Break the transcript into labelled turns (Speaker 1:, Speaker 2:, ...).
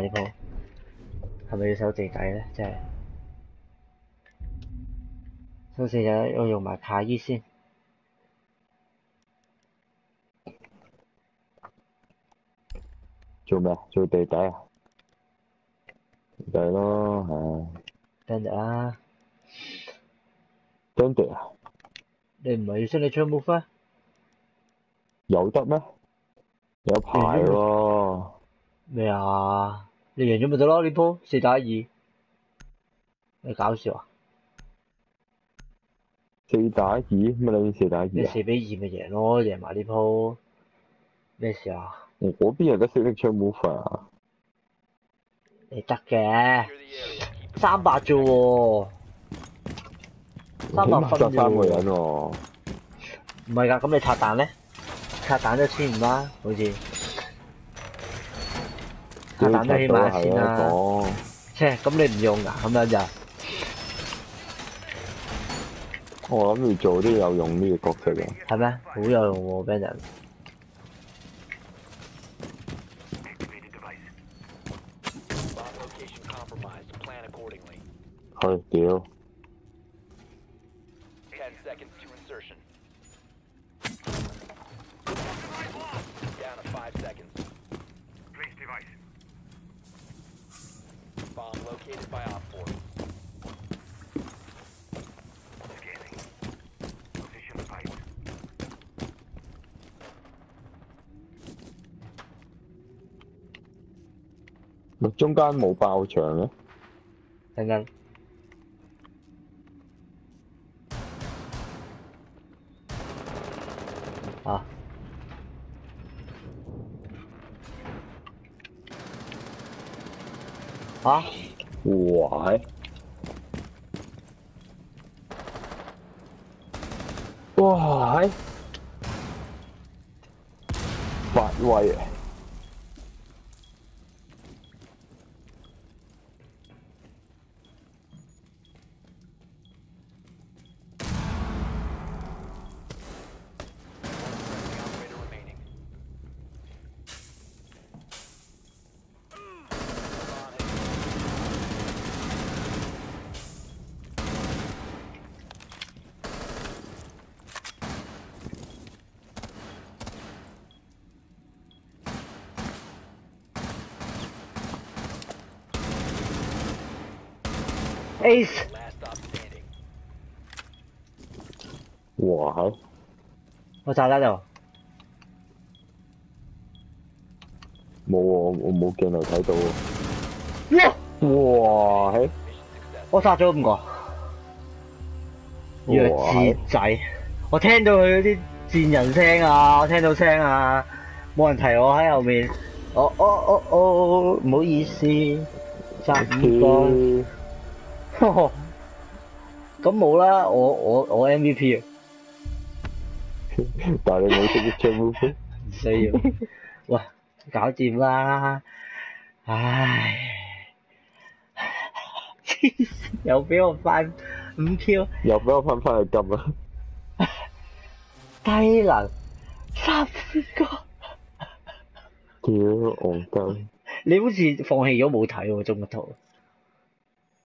Speaker 1: 呢鋪係咪要收地底咧？即係收地底我用埋卡衣先。
Speaker 2: 做咩啊？做地底啊？地底咯，唉。
Speaker 1: 等陣啦，
Speaker 2: 跟住啊？
Speaker 1: 你唔係要出你槍 move 咩？
Speaker 2: 有得咩？有排喎。
Speaker 1: 咩啊？你贏咗咪得咯？呢鋪四打二，你搞笑啊？
Speaker 2: 四打二乜你四打二啊？
Speaker 1: 你四比二咪贏咯，贏埋呢鋪咩事啊？
Speaker 2: 我嗰邊有得識拎槍 move 啊？
Speaker 1: 你得嘅，三百啫喎，三百分
Speaker 2: 三個人
Speaker 1: 喎。
Speaker 2: 喎。
Speaker 1: 唔係㗎，咁你拆彈咧？拆彈都千五啦，好似拆彈都起買先啦。
Speaker 2: 講
Speaker 1: 切，咁你唔用噶？咁樣就
Speaker 2: 我諗住做啲有用啲嘅角色嘅。
Speaker 1: 係咩？好有用喎 b a n d.
Speaker 3: Plan accordingly.
Speaker 2: 去屌！咪中間冇爆牆嘅，
Speaker 1: 等陣。啊！啊！
Speaker 2: 哇係！哇係！發威啊
Speaker 3: Standing.
Speaker 2: 哇！
Speaker 1: 我炸彈就
Speaker 2: 冇喎，我我冇鏡頭睇到喎。
Speaker 1: 哇！
Speaker 2: 哇係
Speaker 3: ！Mission success.
Speaker 1: 我殺咗五個弱智仔，我聽到佢嗰啲贱人聲啊，我聽到聲啊，冇人提我喺後面，哦哦哦哦，唔好意思，殺五個。咁冇啦，我我我 MVP 啊，
Speaker 2: 但係你冇識啲槍 move，
Speaker 1: 唔需要。喂，搞掂啦，唉，又俾我翻五 Q，
Speaker 2: 又俾我翻翻去撳啊！
Speaker 1: 低能三個，
Speaker 2: 屌，戇鳩！
Speaker 1: 你好似放棄咗冇睇喎中個圖。